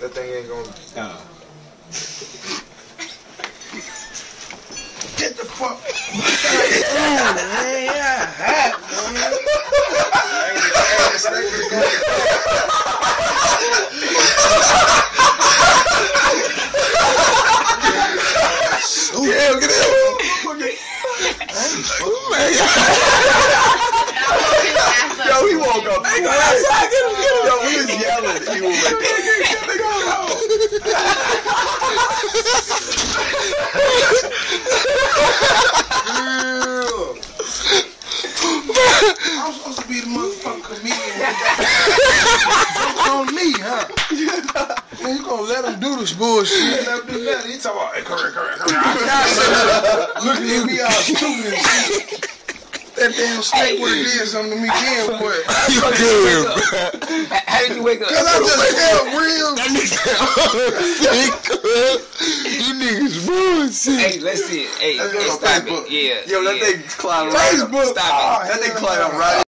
That thing ain't gonna. Uh, Get the fuck. oh, man, yeah, hot, Yeah, look at that. Yo, he woke up. Hey, go outside, get him, get him. Yo, he was yelling. He was like, I'm supposed to be the motherfucking comedian. Joke on me, huh? Man, you gonna let him do this bullshit? Let him do that. He talking about, hey, come here, come here, come here. I can't Looking at me all stupid and shit. That damn snake would have did something to me then, boy. you good, did you wake up? Cause I just felt real. That nigga, you niggas bullshit. Hey, let's see it. Hey, hey stop Facebook. it. Yeah. Yo, that yeah. thing climbed right up. Facebook. Stop it. Ah, that thing climbed up right